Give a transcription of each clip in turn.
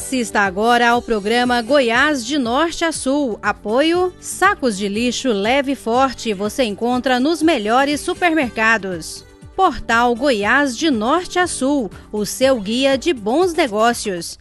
Assista agora ao programa Goiás de Norte a Sul. Apoio Sacos de lixo leve e forte. Você encontra nos melhores supermercados. Portal Goiás de Norte a Sul, o seu guia de bons negócios.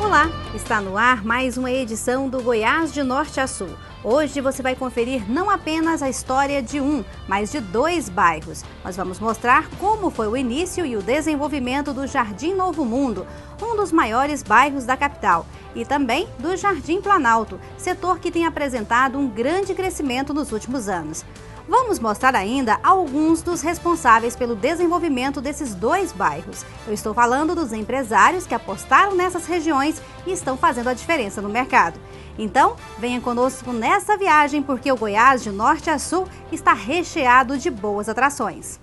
Olá, está no ar mais uma edição do Goiás de Norte a Sul. Hoje você vai conferir não apenas a história de um, mas de dois bairros. Nós vamos mostrar como foi o início e o desenvolvimento do Jardim Novo Mundo, um dos maiores bairros da capital, e também do Jardim Planalto, setor que tem apresentado um grande crescimento nos últimos anos. Vamos mostrar ainda alguns dos responsáveis pelo desenvolvimento desses dois bairros. Eu estou falando dos empresários que apostaram nessas regiões e estão fazendo a diferença no mercado. Então, venha conosco nessa viagem porque o Goiás, de norte a sul, está recheado de boas atrações.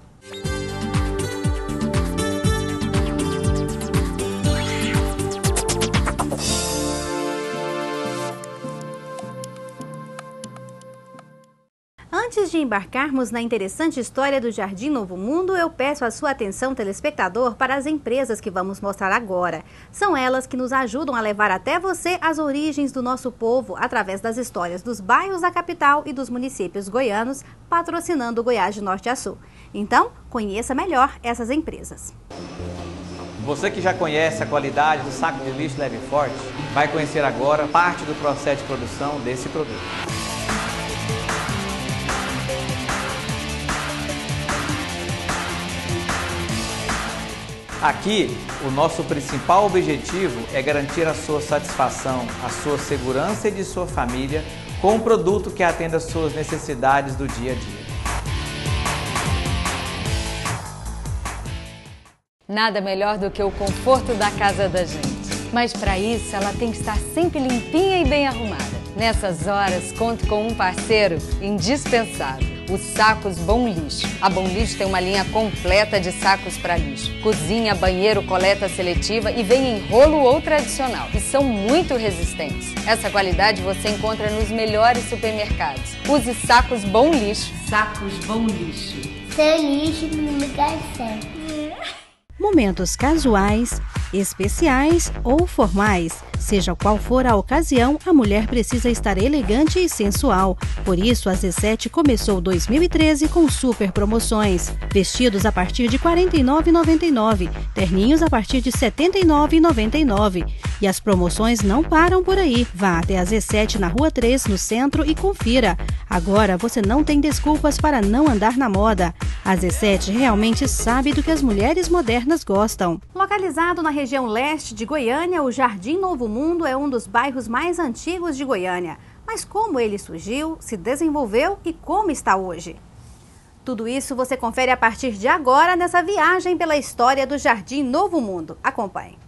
Antes de embarcarmos na interessante história do Jardim Novo Mundo, eu peço a sua atenção, telespectador, para as empresas que vamos mostrar agora. São elas que nos ajudam a levar até você as origens do nosso povo através das histórias dos bairros da capital e dos municípios goianos, patrocinando o Goiás de Norte a Sul. Então, conheça melhor essas empresas. Você que já conhece a qualidade do saco de lixo leve e forte, vai conhecer agora parte do processo de produção desse produto. Aqui, o nosso principal objetivo é garantir a sua satisfação, a sua segurança e de sua família com um produto que atenda às suas necessidades do dia a dia. Nada melhor do que o conforto da casa da gente. Mas para isso, ela tem que estar sempre limpinha e bem arrumada. Nessas horas, conto com um parceiro indispensável os sacos Bom Lixo. A Bom Lixo tem uma linha completa de sacos para lixo. Cozinha, banheiro, coleta seletiva e vem em rolo ou tradicional. E são muito resistentes. Essa qualidade você encontra nos melhores supermercados. Use sacos Bom Lixo. Sacos Bom Lixo. Seu lixo no lugar certo. Momentos casuais, especiais ou formais. Seja qual for a ocasião, a mulher precisa estar elegante e sensual. Por isso, a Z7 começou 2013 com super promoções. Vestidos a partir de R$ 49,99, terninhos a partir de R$ 79,99. E as promoções não param por aí. Vá até a Z7 na Rua 3, no centro, e confira. Agora você não tem desculpas para não andar na moda. A Z7 realmente sabe do que as mulheres modernas gostam. Localizado na região leste de Goiânia, o Jardim Novo Mundo é um dos bairros mais antigos de Goiânia. Mas como ele surgiu, se desenvolveu e como está hoje? Tudo isso você confere a partir de agora nessa viagem pela história do Jardim Novo Mundo. Acompanhe.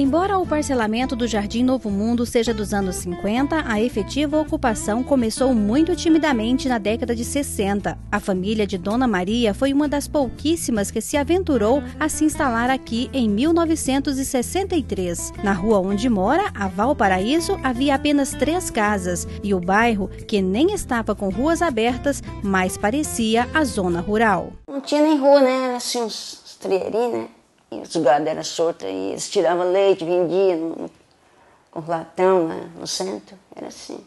Embora o parcelamento do Jardim Novo Mundo seja dos anos 50, a efetiva ocupação começou muito timidamente na década de 60. A família de Dona Maria foi uma das pouquíssimas que se aventurou a se instalar aqui em 1963. Na rua onde mora, a Valparaíso, havia apenas três casas e o bairro, que nem estava com ruas abertas, mais parecia a zona rural. Não tinha nem rua, né? Assim uns trieirinhos, né? E os gados eram soltos e eles tiravam leite, vendiam no, com latão né, no centro. Era assim.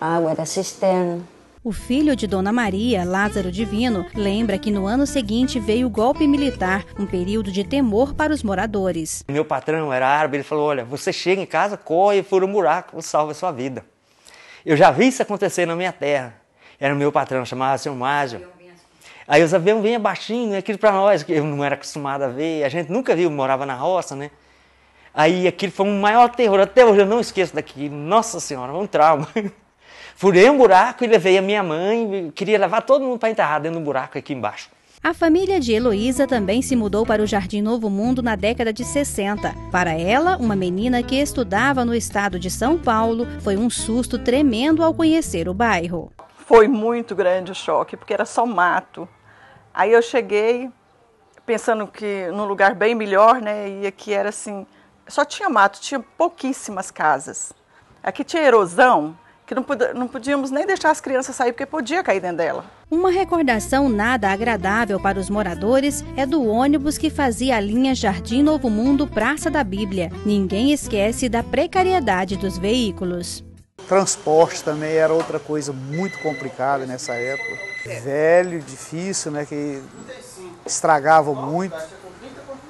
A água era cisterna. O filho de Dona Maria, Lázaro Divino, lembra que no ano seguinte veio o golpe militar, um período de temor para os moradores. Meu patrão era árabe, ele falou: Olha, você chega em casa, corre, fura um buraco, salva a sua vida. Eu já vi isso acontecer na minha terra. Era o meu patrão, chamava seu Mágio. Aí os aviões vinham baixinho, aquilo para nós, que eu não era acostumado a ver, a gente nunca viu, morava na roça, né? Aí aquilo foi um maior terror, até hoje eu não esqueço daquilo, nossa senhora, um trauma. Furei um buraco e levei a minha mãe, queria levar todo mundo para enterrar dentro do buraco aqui embaixo. A família de Heloísa também se mudou para o Jardim Novo Mundo na década de 60. Para ela, uma menina que estudava no estado de São Paulo, foi um susto tremendo ao conhecer o bairro. Foi muito grande o choque, porque era só mato. Aí eu cheguei pensando que num lugar bem melhor, né? E aqui era assim, só tinha mato, tinha pouquíssimas casas. Aqui tinha erosão, que não, não podíamos nem deixar as crianças sair porque podia cair dentro dela. Uma recordação nada agradável para os moradores é do ônibus que fazia a linha Jardim Novo Mundo Praça da Bíblia. Ninguém esquece da precariedade dos veículos. Transporte também era outra coisa muito complicada nessa época. Velho, difícil, né? Que estragava muito.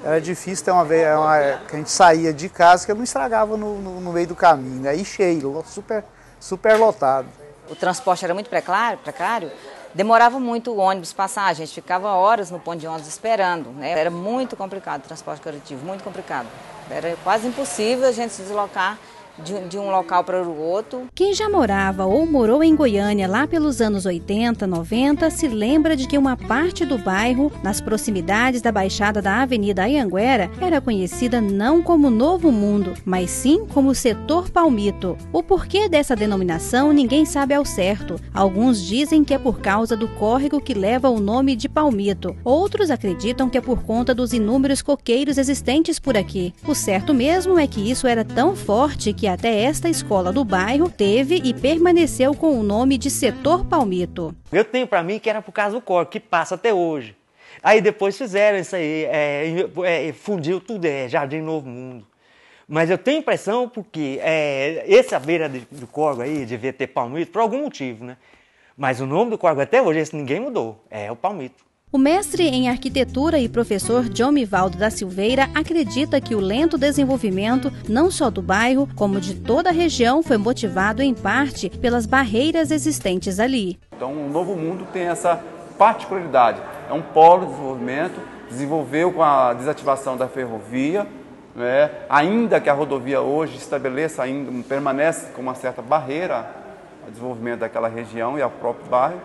Era difícil ter uma vez uma, que a gente saía de casa que não estragava no, no, no meio do caminho. Aí né? cheio, super super lotado. O transporte era muito precário, precário demorava muito o ônibus passar, a gente ficava horas no ponto de ônibus esperando. Né? Era muito complicado o transporte coletivo, muito complicado. Era quase impossível a gente se deslocar de, de, um local para o outro. Quem já morava ou morou em Goiânia lá pelos anos 80, 90, se lembra de que uma parte do bairro, nas proximidades da Baixada da Avenida Anhanguera, era conhecida não como Novo Mundo, mas sim como Setor Palmito. O porquê dessa denominação ninguém sabe ao certo. Alguns dizem que é por causa do córrego que leva o nome de Palmito. Outros acreditam que é por conta dos inúmeros coqueiros existentes por aqui. O certo mesmo é que isso era tão forte que até esta escola do bairro teve e permaneceu com o nome de Setor Palmito. Eu tenho para mim que era por causa do cor, que passa até hoje. Aí depois fizeram isso aí, é, é, fundiu tudo, é Jardim Novo Mundo. Mas eu tenho impressão porque é, essa beira de, do córrego aí devia ter palmito por algum motivo, né? Mas o nome do córrego até hoje esse ninguém mudou, é o palmito. O mestre em arquitetura e professor John Mivaldo da Silveira acredita que o lento desenvolvimento, não só do bairro, como de toda a região, foi motivado em parte pelas barreiras existentes ali. Então, o Novo Mundo tem essa particularidade. É um polo de desenvolvimento, desenvolveu com a desativação da ferrovia, né? ainda que a rodovia hoje estabeleça, ainda permanece com uma certa barreira ao desenvolvimento daquela região e ao próprio bairro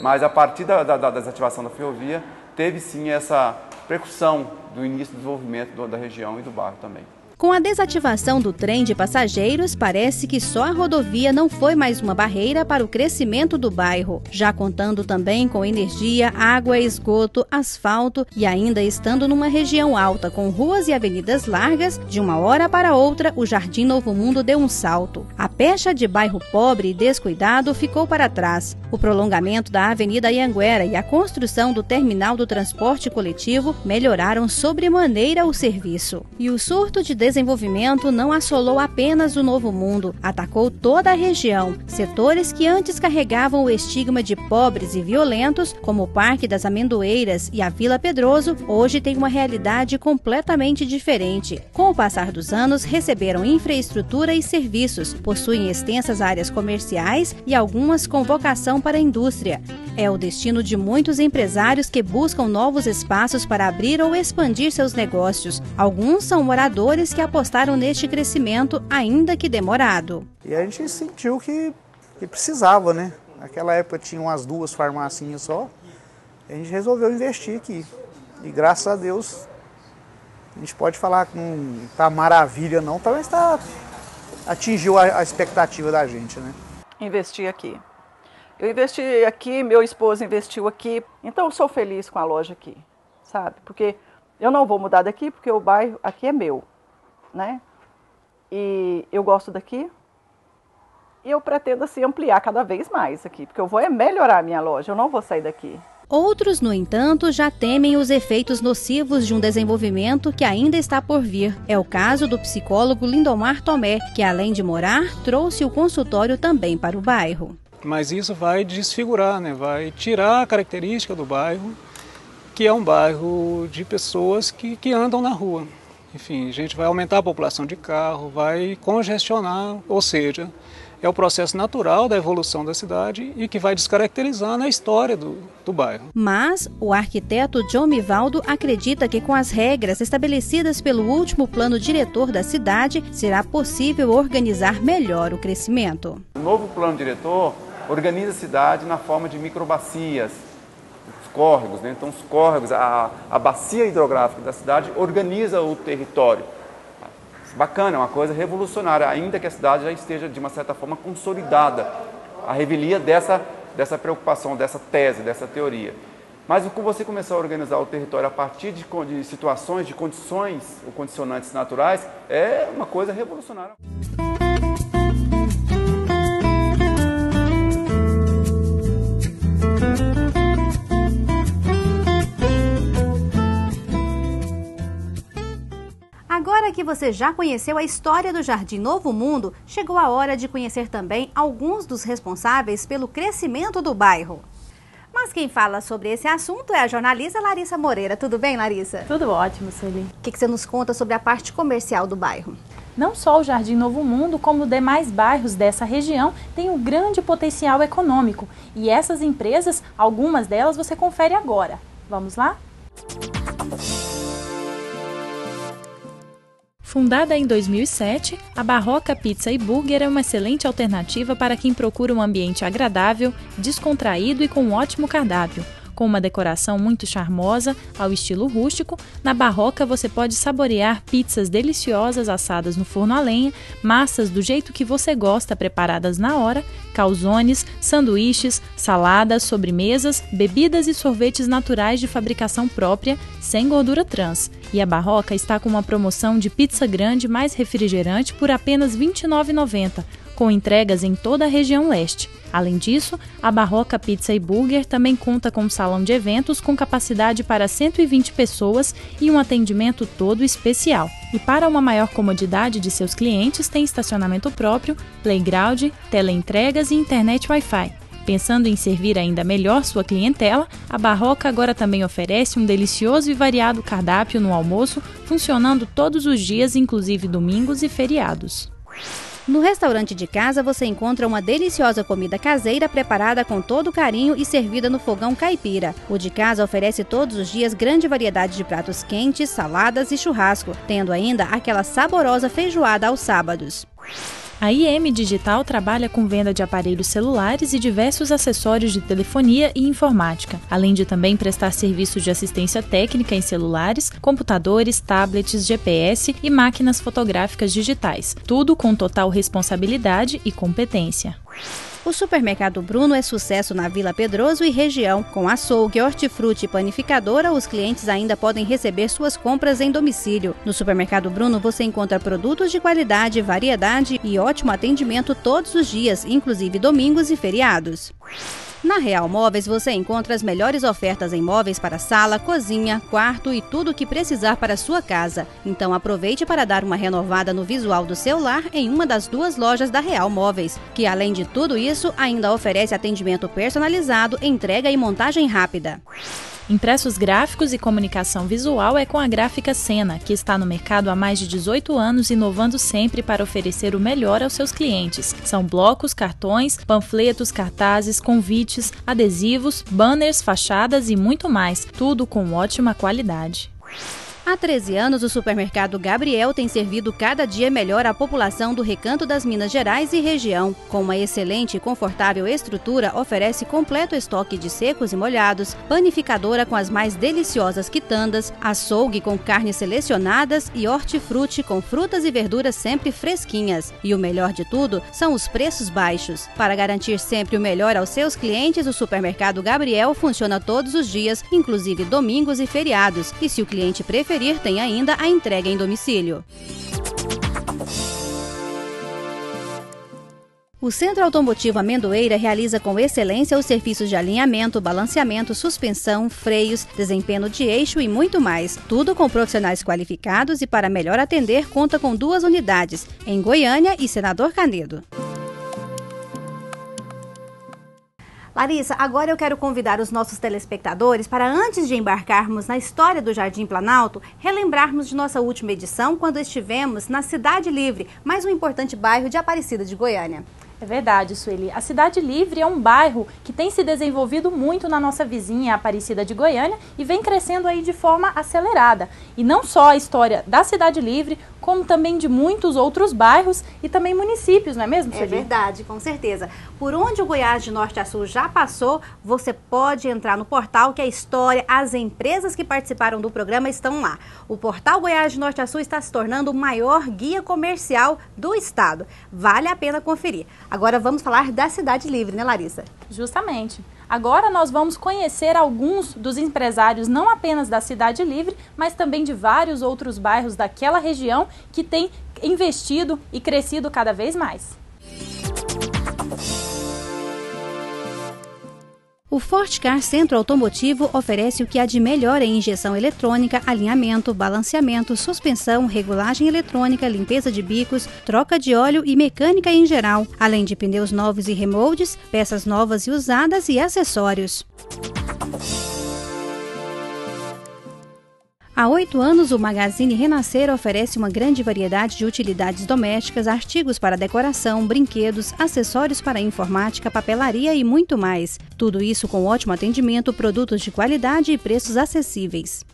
mas a partir da, da, da desativação da ferrovia, teve sim essa percussão do início do desenvolvimento do, da região e do bairro também. Com a desativação do trem de passageiros, parece que só a rodovia não foi mais uma barreira para o crescimento do bairro, já contando também com energia, água, esgoto, asfalto e ainda estando numa região alta com ruas e avenidas largas, de uma hora para outra o Jardim Novo Mundo deu um salto. A pecha de bairro pobre e descuidado ficou para trás. O prolongamento da Avenida Ianguera e a construção do terminal do transporte coletivo melhoraram sobremaneira o serviço. E o surto de desenvolvimento não assolou apenas o Novo Mundo, atacou toda a região. Setores que antes carregavam o estigma de pobres e violentos, como o Parque das Amendoeiras e a Vila Pedroso, hoje têm uma realidade completamente diferente. Com o passar dos anos, receberam infraestrutura e serviços, possuem extensas áreas comerciais e algumas com vocação para a indústria. É o destino de muitos empresários que buscam novos espaços para abrir ou expandir seus negócios. Alguns são moradores que apostaram neste crescimento, ainda que demorado. E a gente sentiu que, que precisava, né? Naquela época tinha umas duas farmacinhas só. A gente resolveu investir aqui. E graças a Deus, a gente pode falar que não está maravilha não, talvez tá, atingiu a, a expectativa da gente, né? Investir aqui. Eu investi aqui, meu esposo investiu aqui, então eu sou feliz com a loja aqui, sabe? Porque eu não vou mudar daqui, porque o bairro aqui é meu, né? E eu gosto daqui. E eu pretendo assim ampliar cada vez mais aqui, porque eu vou é melhorar a minha loja, eu não vou sair daqui. Outros, no entanto, já temem os efeitos nocivos de um desenvolvimento que ainda está por vir. É o caso do psicólogo Lindomar Tomé, que além de morar, trouxe o consultório também para o bairro mas isso vai desfigurar, né? vai tirar a característica do bairro, que é um bairro de pessoas que, que andam na rua. Enfim, a gente vai aumentar a população de carro, vai congestionar, ou seja, é o processo natural da evolução da cidade e que vai descaracterizando a história do, do bairro. Mas o arquiteto John Mivaldo acredita que com as regras estabelecidas pelo último plano diretor da cidade, será possível organizar melhor o crescimento. O novo plano diretor organiza a cidade na forma de microbacias, córregos. Né? Então, os córregos, a, a bacia hidrográfica da cidade organiza o território. Bacana, é uma coisa revolucionária, ainda que a cidade já esteja, de uma certa forma, consolidada. A revelia dessa, dessa preocupação, dessa tese, dessa teoria. Mas o que você começar a organizar o território a partir de, de situações, de condições ou condicionantes naturais, é uma coisa revolucionária. Você já conheceu a história do Jardim Novo Mundo, chegou a hora de conhecer também alguns dos responsáveis pelo crescimento do bairro. Mas quem fala sobre esse assunto é a jornalista Larissa Moreira. Tudo bem, Larissa? Tudo ótimo, Sueli. O que, que você nos conta sobre a parte comercial do bairro? Não só o Jardim Novo Mundo, como demais bairros dessa região têm um grande potencial econômico. E essas empresas, algumas delas você confere agora. Vamos lá? Fundada em 2007, a Barroca Pizza e Burger é uma excelente alternativa para quem procura um ambiente agradável, descontraído e com um ótimo cardápio. Com uma decoração muito charmosa, ao estilo rústico, na Barroca você pode saborear pizzas deliciosas assadas no forno a lenha, massas do jeito que você gosta preparadas na hora, calzones, sanduíches, saladas, sobremesas, bebidas e sorvetes naturais de fabricação própria, sem gordura trans. E a Barroca está com uma promoção de pizza grande mais refrigerante por apenas R$ 29,90 com entregas em toda a região leste. Além disso, a Barroca Pizza e Burger também conta com um salão de eventos com capacidade para 120 pessoas e um atendimento todo especial. E para uma maior comodidade de seus clientes, tem estacionamento próprio, playground, teleentregas e internet Wi-Fi. Pensando em servir ainda melhor sua clientela, a Barroca agora também oferece um delicioso e variado cardápio no almoço, funcionando todos os dias, inclusive domingos e feriados. No restaurante de casa você encontra uma deliciosa comida caseira preparada com todo carinho e servida no fogão caipira. O de casa oferece todos os dias grande variedade de pratos quentes, saladas e churrasco, tendo ainda aquela saborosa feijoada aos sábados. A IM Digital trabalha com venda de aparelhos celulares e diversos acessórios de telefonia e informática, além de também prestar serviços de assistência técnica em celulares, computadores, tablets, GPS e máquinas fotográficas digitais, tudo com total responsabilidade e competência. O supermercado Bruno é sucesso na Vila Pedroso e região. Com açougue, hortifruti e panificadora, os clientes ainda podem receber suas compras em domicílio. No supermercado Bruno você encontra produtos de qualidade, variedade e ótimo atendimento todos os dias, inclusive domingos e feriados. Na Real Móveis você encontra as melhores ofertas em móveis para sala, cozinha, quarto e tudo o que precisar para sua casa. Então aproveite para dar uma renovada no visual do seu lar em uma das duas lojas da Real Móveis, que além de tudo isso ainda oferece atendimento personalizado, entrega e montagem rápida. Impressos gráficos e comunicação visual é com a Gráfica Sena, que está no mercado há mais de 18 anos, inovando sempre para oferecer o melhor aos seus clientes. São blocos, cartões, panfletos, cartazes, convites, adesivos, banners, fachadas e muito mais, tudo com ótima qualidade. Há 13 anos, o supermercado Gabriel tem servido cada dia melhor a população do Recanto das Minas Gerais e região. Com uma excelente e confortável estrutura, oferece completo estoque de secos e molhados, panificadora com as mais deliciosas quitandas, açougue com carnes selecionadas e hortifruti com frutas e verduras sempre fresquinhas. E o melhor de tudo são os preços baixos. Para garantir sempre o melhor aos seus clientes, o supermercado Gabriel funciona todos os dias, inclusive domingos e feriados. E se o cliente preferir, preferir, tem ainda a entrega em domicílio. O Centro Automotivo Amendoeira realiza com excelência os serviços de alinhamento, balanceamento, suspensão, freios, desempenho de eixo e muito mais. Tudo com profissionais qualificados e para melhor atender conta com duas unidades, em Goiânia e Senador Canedo. Larissa, agora eu quero convidar os nossos telespectadores para, antes de embarcarmos na história do Jardim Planalto, relembrarmos de nossa última edição, quando estivemos na Cidade Livre, mais um importante bairro de Aparecida de Goiânia. É verdade, Sueli. A Cidade Livre é um bairro que tem se desenvolvido muito na nossa vizinha Aparecida de Goiânia e vem crescendo aí de forma acelerada. E não só a história da Cidade Livre, como também de muitos outros bairros e também municípios, não é mesmo, Sueli? É verdade, com certeza. Por onde o Goiás de Norte a Sul já passou, você pode entrar no portal que a história, as empresas que participaram do programa estão lá. O portal Goiás de Norte a Sul está se tornando o maior guia comercial do estado. Vale a pena conferir. Agora vamos falar da Cidade Livre, né, Larissa? Justamente. Agora nós vamos conhecer alguns dos empresários, não apenas da Cidade Livre, mas também de vários outros bairros daquela região que têm investido e crescido cada vez mais. O O Fortcar Centro Automotivo oferece o que há de melhor em injeção eletrônica, alinhamento, balanceamento, suspensão, regulagem eletrônica, limpeza de bicos, troca de óleo e mecânica em geral, além de pneus novos e remoldes, peças novas e usadas e acessórios. Há oito anos, o Magazine Renascer oferece uma grande variedade de utilidades domésticas, artigos para decoração, brinquedos, acessórios para informática, papelaria e muito mais. Tudo isso com ótimo atendimento, produtos de qualidade e preços acessíveis.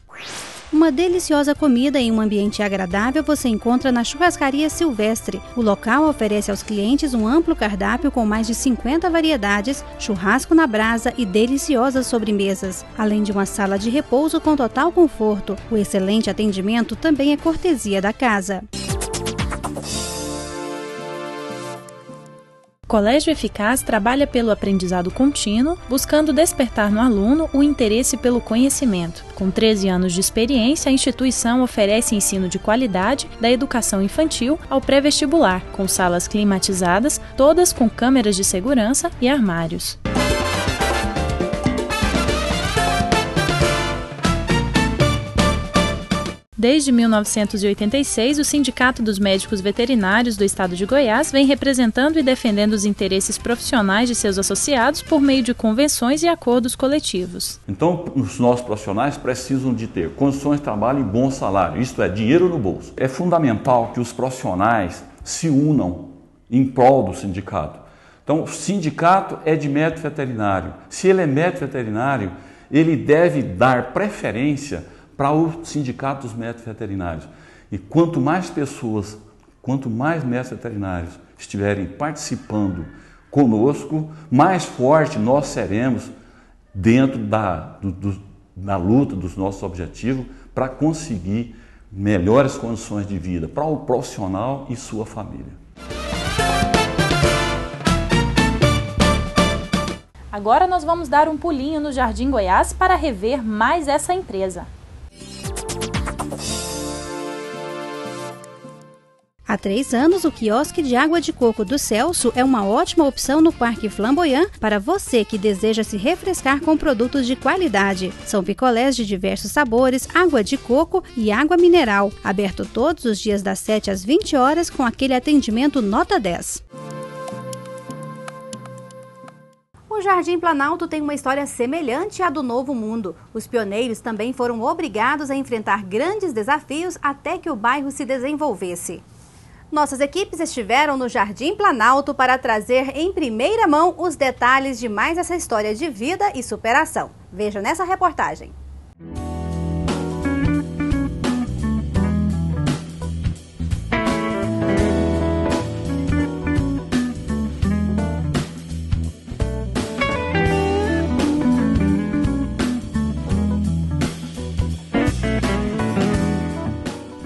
Uma deliciosa comida em um ambiente agradável você encontra na Churrascaria Silvestre. O local oferece aos clientes um amplo cardápio com mais de 50 variedades, churrasco na brasa e deliciosas sobremesas, além de uma sala de repouso com total conforto. O excelente atendimento também é cortesia da casa. Colégio Eficaz trabalha pelo aprendizado contínuo, buscando despertar no aluno o interesse pelo conhecimento. Com 13 anos de experiência, a instituição oferece ensino de qualidade da educação infantil ao pré-vestibular, com salas climatizadas, todas com câmeras de segurança e armários. Desde 1986, o Sindicato dos Médicos Veterinários do Estado de Goiás vem representando e defendendo os interesses profissionais de seus associados por meio de convenções e acordos coletivos. Então, os nossos profissionais precisam de ter condições de trabalho e bom salário, isto é, dinheiro no bolso. É fundamental que os profissionais se unam em prol do sindicato. Então, o sindicato é de médico veterinário. Se ele é médico veterinário, ele deve dar preferência para o Sindicato dos Médicos Veterinários. E quanto mais pessoas, quanto mais médicos veterinários estiverem participando conosco, mais forte nós seremos dentro da, do, do, da luta dos nossos objetivos para conseguir melhores condições de vida para o profissional e sua família. Agora nós vamos dar um pulinho no Jardim Goiás para rever mais essa empresa. Há três anos, o quiosque de água de coco do Celso é uma ótima opção no Parque Flamboyant para você que deseja se refrescar com produtos de qualidade. São picolés de diversos sabores, água de coco e água mineral. Aberto todos os dias das 7 às 20 horas com aquele atendimento nota 10. O Jardim Planalto tem uma história semelhante à do Novo Mundo. Os pioneiros também foram obrigados a enfrentar grandes desafios até que o bairro se desenvolvesse. Nossas equipes estiveram no Jardim Planalto para trazer em primeira mão os detalhes de mais essa história de vida e superação. Veja nessa reportagem.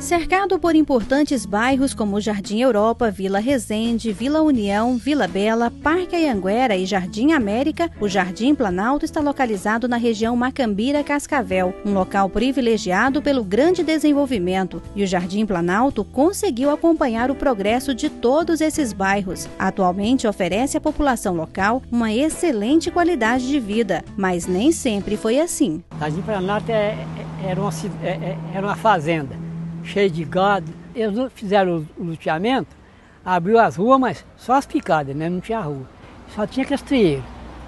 Cercado por importantes bairros como Jardim Europa, Vila Resende, Vila União, Vila Bela, Parque Anhanguera e Jardim América, o Jardim Planalto está localizado na região Macambira-Cascavel, um local privilegiado pelo grande desenvolvimento. E o Jardim Planalto conseguiu acompanhar o progresso de todos esses bairros. Atualmente oferece à população local uma excelente qualidade de vida, mas nem sempre foi assim. Jardim Planalto é, é, era, uma, é, era uma fazenda cheio de gado. Eles fizeram o luteamento, abriu as ruas, mas só as picadas, né? Não tinha rua. Só tinha castrieiro.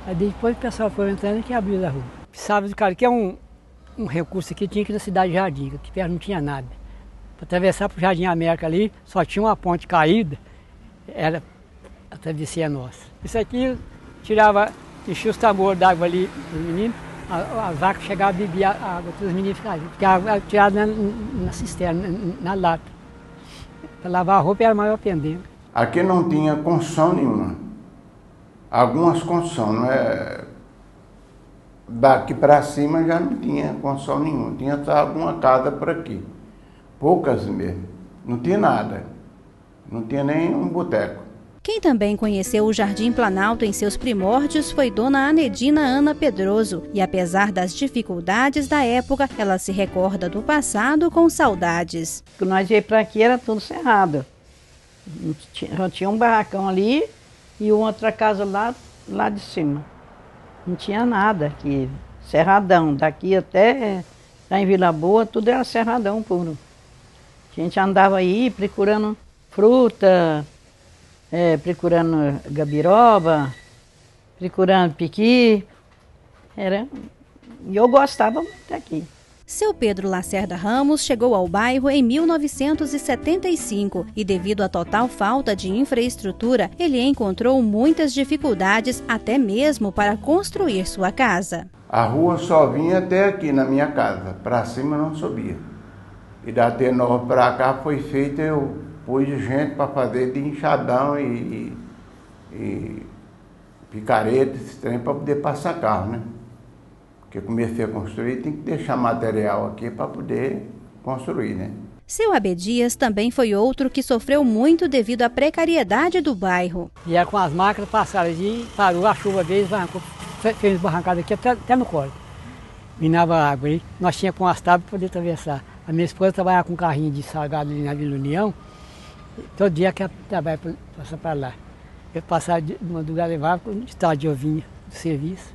Aí depois o pessoal foi entrando e abriu a rua. Sábado, cara, que é um, um recurso aqui, tinha que ir na cidade de Jardim, que perto não tinha nada. Para atravessar para o Jardim América ali, só tinha uma ponte caída, era a travessia nossa. Isso aqui tirava, enchia os tambores d'água ali do menino, a, a vaca chegava a beber a água, os meninos ficavam, água tirada na, na cisterna, na, na lata. Para lavar a roupa era maior pendendo. Aqui não tinha construção nenhuma. Algumas construções, não é? Daqui para cima já não tinha construção nenhuma. Tinha só alguma casa por aqui. Poucas mesmo. Não tinha nada. Não tinha nem um boteco. Quem também conheceu o Jardim Planalto em seus primórdios foi Dona Anedina Ana Pedroso, e apesar das dificuldades da época, ela se recorda do passado com saudades. Quando nós ia para aqui era tudo cerrado. Já tinha um barracão ali e outra casa lá, lá de cima. Não tinha nada aqui. Cerradão. Daqui até lá em Vila Boa, tudo era cerradão puro. A gente andava aí procurando fruta, é, procurando gabiroba, procurando piqui. Era... E eu gostava muito daqui. Seu Pedro Lacerda Ramos chegou ao bairro em 1975 e, devido à total falta de infraestrutura, ele encontrou muitas dificuldades até mesmo para construir sua casa. A rua só vinha até aqui na minha casa, para cima não subia. E da T9 para cá foi feito, eu pus gente para fazer de enxadão e, e, e picareta, esse trem, para poder passar carro, né? Porque comecei a construir, tem que deixar material aqui para poder construir, né? Seu Abedias também foi outro que sofreu muito devido à precariedade do bairro. E era com as máquinas, passaram ali, parou a chuva deles, barrancou, fez barrancada aqui até, até no colo. Minava água aí. Nós tínhamos com as tábuas para poder atravessar. A minha esposa trabalhava com um carrinho de salgado ali na Vila União. Todo dia que ela trabalha passar para lá. Eu passava de madrugada, levava com estado de ovinho do serviço.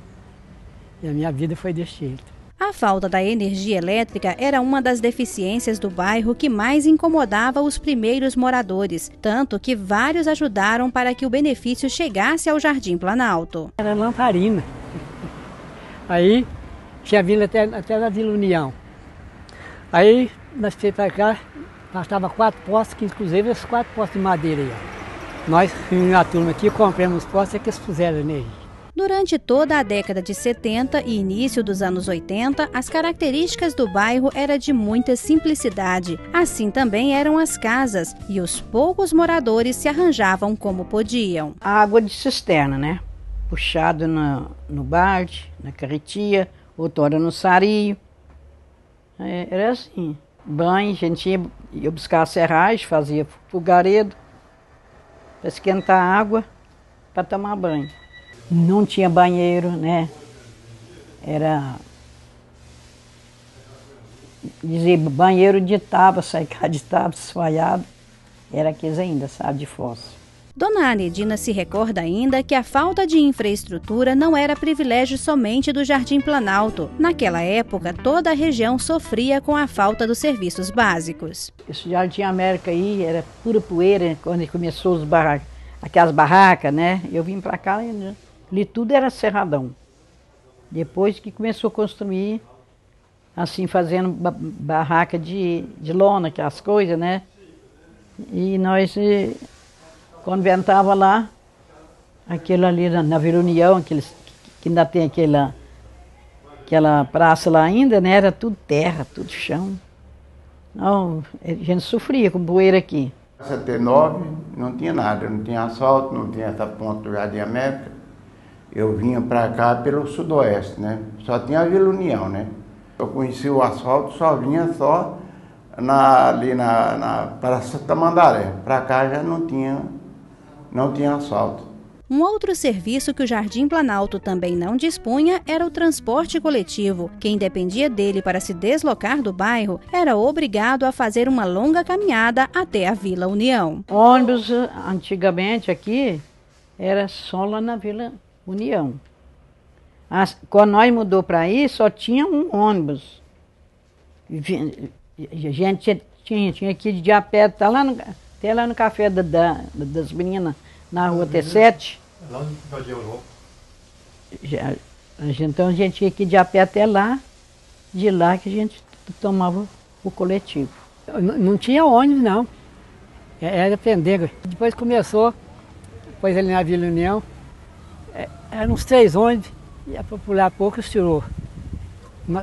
E a minha vida foi desse jeito. A falta da energia elétrica era uma das deficiências do bairro que mais incomodava os primeiros moradores, tanto que vários ajudaram para que o benefício chegasse ao Jardim Planalto. Era lamparina. Aí tinha vindo até, até na Vila União. Aí nós fomos para cá, bastava quatro postos, que inclusive esses quatro postos de madeira aí. Ó. Nós, na turma aqui, compramos os postos e que eles puseram energia. Durante toda a década de 70 e início dos anos 80, as características do bairro eram de muita simplicidade. Assim também eram as casas, e os poucos moradores se arranjavam como podiam. A água de cisterna, né? Puxado no, no balde, na carretia, outrora no sario. É, era assim. Banho, a gente ia, ia buscar a serragem, fazia fogaredo para esquentar água para tomar banho não tinha banheiro, né? Era dizer banheiro de tábua, sair de tábua, esfaiado. Era aqueles ainda, sabe, de fósforo. Dona Anedina se recorda ainda que a falta de infraestrutura não era privilégio somente do Jardim Planalto. Naquela época, toda a região sofria com a falta dos serviços básicos. Esse Jardim América aí era pura poeira quando começou os barracos, aquelas barracas, né? Eu vim para cá e Ali tudo era cerradão. Depois que começou a construir, assim, fazendo barraca de, de lona, que é as coisas, né? E nós, quando ventava lá, aquilo ali na, na Vila União, aqueles, que ainda tem aquela, aquela praça lá ainda, né? Era tudo terra, tudo chão. Não, a gente sofria com poeira aqui. 79 não tinha nada, não tinha asfalto, não tinha essa ponta do Jardim América eu vinha para cá pelo sudoeste, né? Só tinha a Vila União, né? Eu conheci o asfalto, só vinha só na, ali na, na Praça Tamandaré. Para cá já não tinha, não tinha asfalto. Um outro serviço que o Jardim Planalto também não dispunha era o transporte coletivo. Quem dependia dele para se deslocar do bairro era obrigado a fazer uma longa caminhada até a Vila União. Ônibus, antigamente aqui, era só lá na Vila União. As, quando nós mudou para aí, só tinha um ônibus. A gente tinha, tinha que ir de a pé, tá lá no, até lá no café da, da das meninas, na rua T7. Lá onde Europa. Já, então a gente tinha que ir de a pé até lá, de lá que a gente tomava o coletivo. Não, não tinha ônibus, não. É, era pendenga. Depois começou, depois ali na Vila União, eram uns três ônibus, e a popular pouco tirou.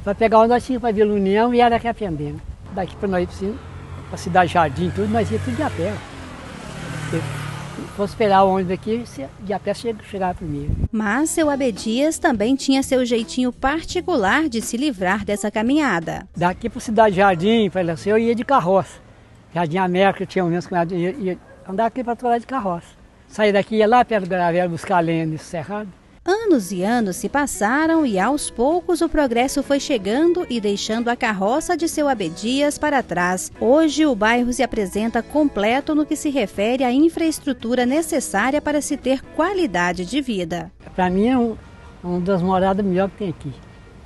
Para pegar onde nós tínhamos para Vila União e era aqui a Pendena. Daqui para nós ir para a Cidade Jardim, tudo, nós ia tudo de a pé. Se fosse esperar o ônibus aqui, de a pé chegava primeiro. Mas seu Abedias também tinha seu jeitinho particular de se livrar dessa caminhada. Daqui para a Cidade Jardim, assim, eu ia de carroça. Jardim América, tinha um meus cunhados, ia, ia andar aqui para lá de carroça. Sair daqui, ia lá perto do Gravela buscar lenha nesse cerrado. Anos e anos se passaram e aos poucos o progresso foi chegando e deixando a carroça de seu Abedias para trás. Hoje o bairro se apresenta completo no que se refere à infraestrutura necessária para se ter qualidade de vida. Para mim é um, uma das moradas melhores que tem aqui.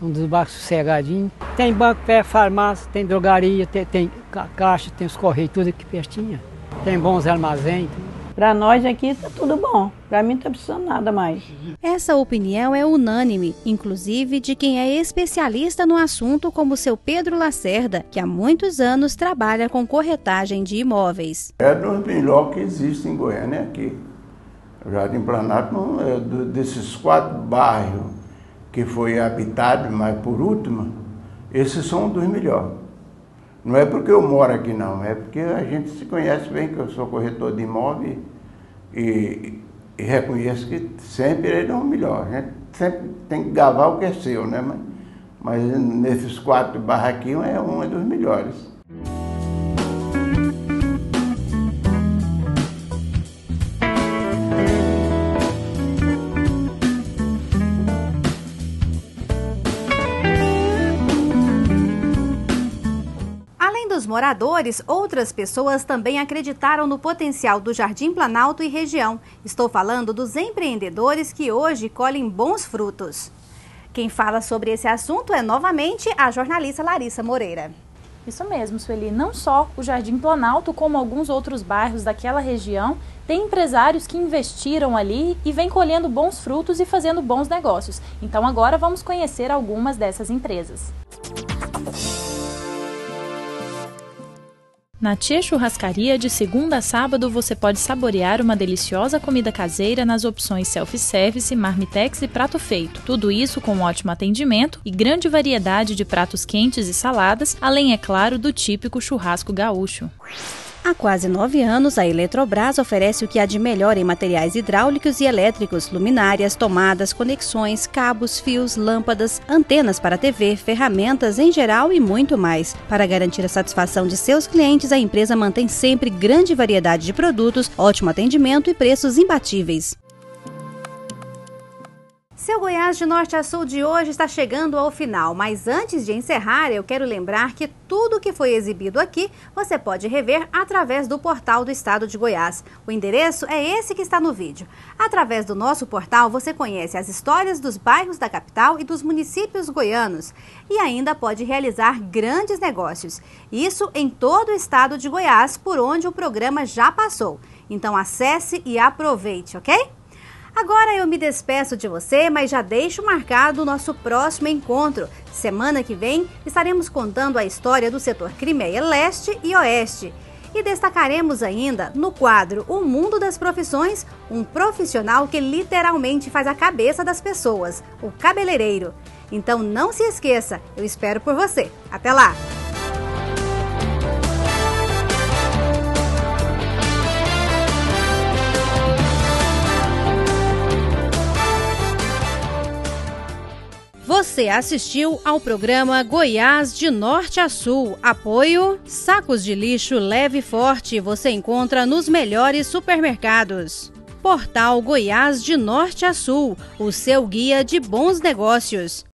Um dos bairros sossegadinhos. Tem banco, pé, farmácia, tem drogaria, tem, tem caixa, tem os correios, tudo aqui pertinho. Tem bons armazéns. Para nós aqui tá tudo bom. Para mim não tá precisando nada mais. Essa opinião é unânime, inclusive de quem é especialista no assunto, como seu Pedro Lacerda, que há muitos anos trabalha com corretagem de imóveis. É dos melhores que existe em Goiânia aqui. O Jardim Planalto, é desses quatro bairros que foi habitado, mas por último, esses são dos melhores. Não é porque eu moro aqui não, é porque a gente se conhece bem, que eu sou corretor de imóvel e, e reconheço que sempre ele é o melhor. A gente sempre tem que gavar o que é seu, né? Mas, mas nesses quatro barraquinhos é um dos melhores. Moradores, outras pessoas também acreditaram no potencial do Jardim Planalto e região. Estou falando dos empreendedores que hoje colhem bons frutos. Quem fala sobre esse assunto é novamente a jornalista Larissa Moreira. Isso mesmo, Sueli. Não só o Jardim Planalto, como alguns outros bairros daquela região, tem empresários que investiram ali e vêm colhendo bons frutos e fazendo bons negócios. Então agora vamos conhecer algumas dessas empresas. Na Tia Churrascaria, de segunda a sábado, você pode saborear uma deliciosa comida caseira nas opções self-service, marmitex e prato feito. Tudo isso com ótimo atendimento e grande variedade de pratos quentes e saladas, além, é claro, do típico churrasco gaúcho. Há quase nove anos, a Eletrobras oferece o que há de melhor em materiais hidráulicos e elétricos, luminárias, tomadas, conexões, cabos, fios, lâmpadas, antenas para TV, ferramentas em geral e muito mais. Para garantir a satisfação de seus clientes, a empresa mantém sempre grande variedade de produtos, ótimo atendimento e preços imbatíveis. Seu Goiás de Norte a Sul de hoje está chegando ao final, mas antes de encerrar, eu quero lembrar que tudo que foi exibido aqui você pode rever através do portal do Estado de Goiás. O endereço é esse que está no vídeo. Através do nosso portal, você conhece as histórias dos bairros da capital e dos municípios goianos e ainda pode realizar grandes negócios. Isso em todo o estado de Goiás, por onde o programa já passou. Então acesse e aproveite, ok? Agora eu me despeço de você, mas já deixo marcado o nosso próximo encontro. Semana que vem estaremos contando a história do setor Crimeia Leste e Oeste. E destacaremos ainda no quadro O Mundo das Profissões, um profissional que literalmente faz a cabeça das pessoas, o cabeleireiro. Então não se esqueça, eu espero por você. Até lá! Você assistiu ao programa Goiás de Norte a Sul. Apoio Sacos de lixo leve e forte. Você encontra nos melhores supermercados. Portal Goiás de Norte a Sul, o seu guia de bons negócios.